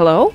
Hello?